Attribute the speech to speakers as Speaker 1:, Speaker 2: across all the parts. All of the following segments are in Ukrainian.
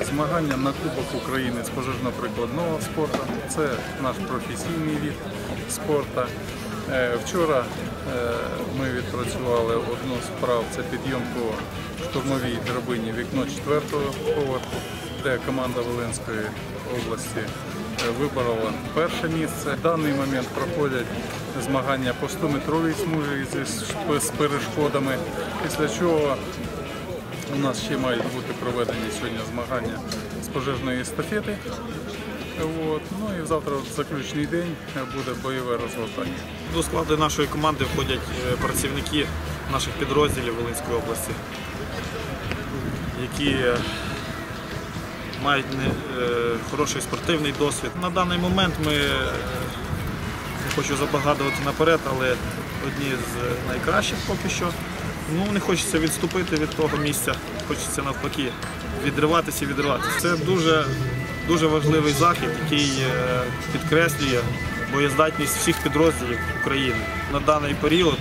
Speaker 1: Змагання на Кубок України з пожежно-прикладного спорту. Це наш професійний від спорту. Е, Вчора е, ми відпрацювали одну з справ, це підйом по штурмовій драбині вікно 4-го поверху, де команда Волинської області е, виборола перше місце. В даний момент проходять змагання по 100-метровій смузі з перешкодами, після чого у нас ще мають бути проведені сьогодні змагання з пожежної естафети. От. Ну і завтра заключний день буде бойове розгортання.
Speaker 2: До складу нашої команди входять е, працівники наших підрозділів Волинської області, які е, мають е, хороший спортивний досвід. На даний момент ми не хочу забагадувати наперед, але одні з найкращих поки що. Ну, не хочеться відступити від того місця, хочеться навпаки відриватися і відриватися. Це дуже, дуже важливий захід, який е, підкреслює боєздатність всіх підрозділів України на даний період,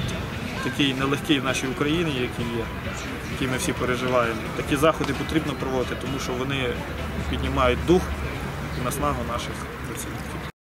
Speaker 2: такий нелегкий в нашій Україні, який є, який ми всі переживаємо. Такі заходи потрібно проводити, тому що вони піднімають дух і наснагу наших працівників.